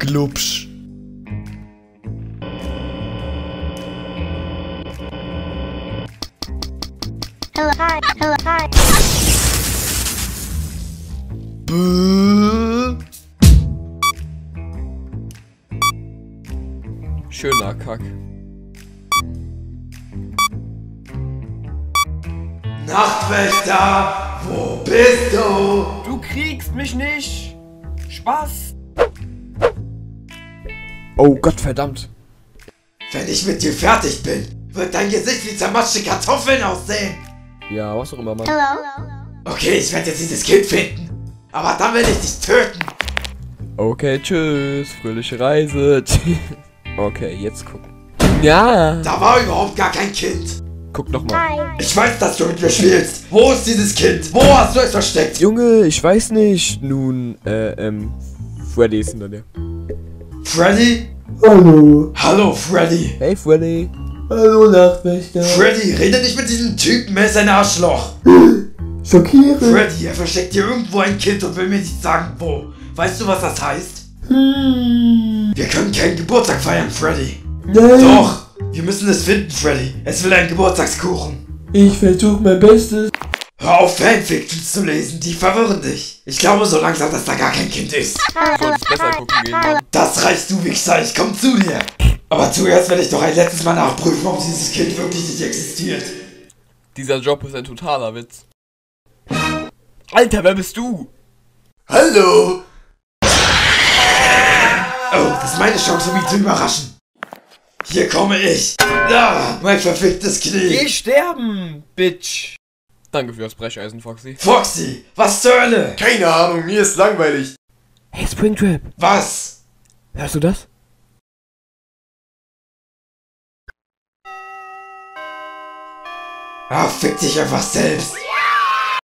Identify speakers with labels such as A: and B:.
A: Glubsch.
B: Hello, hi, hello, hi.
A: Bäh.
C: Schöner Kack.
D: Nachtwächter, wo bist du?
C: Du kriegst mich nicht! Spaß!
A: Oh Gott verdammt.
D: Wenn ich mit dir fertig bin, wird dein Gesicht wie zermatschte Kartoffeln aussehen.
C: Ja, was auch immer, Mann.
B: Hello.
D: Okay, ich werde jetzt dieses Kind finden. Aber dann will ich dich töten.
C: Okay, tschüss. Fröhliche Reise. okay, jetzt gucken. Ja!
D: Da war überhaupt gar kein Kind.
C: Guck noch mal.
B: Hi.
D: Ich weiß, dass du mit mir spielst. Wo ist dieses Kind? Wo hast du es versteckt?
C: Junge, ich weiß nicht. Nun, äh, ähm, Freddy ist hinter dir.
D: Freddy?
E: Hallo,
D: Hallo, Freddy.
C: Hey, Freddy.
E: hallo Nachtwächter.
D: Freddy, rede nicht mit diesem Typen, er ist ein Arschloch.
E: Schockierend.
D: Freddy, er versteckt hier irgendwo ein Kind und will mir nicht sagen, wo. Weißt du, was das heißt?
E: Hm.
D: Wir können keinen Geburtstag feiern, Freddy.
E: Nein,
D: Doch, wir müssen es finden, Freddy. Es will einen Geburtstagskuchen.
E: ich versuche mein Bestes.
D: Hör auf, Fanfictions zu lesen, die verwirren dich. Ich glaube so langsam, dass da gar kein Kind ist.
C: Solltest besser gucken gehen, Mann.
D: Das reicht, du Wichser, ich komm zu dir. Aber zuerst werde ich doch ein letztes Mal nachprüfen, ob dieses Kind wirklich nicht existiert.
C: Dieser Job ist ein totaler Witz. Alter, wer bist du?
D: Hallo? Oh, das ist meine Chance, um ihn zu überraschen. Hier komme ich. Ah, mein verficktes Knie.
C: Geh sterben, Bitch. Danke für das Brecheisen, Foxy.
D: Foxy, was zur Hölle?
A: Keine Ahnung, mir ist langweilig.
C: Hey, Springtrap.
D: Was?
C: Hörst du das?
D: Ah, fick dich einfach selbst.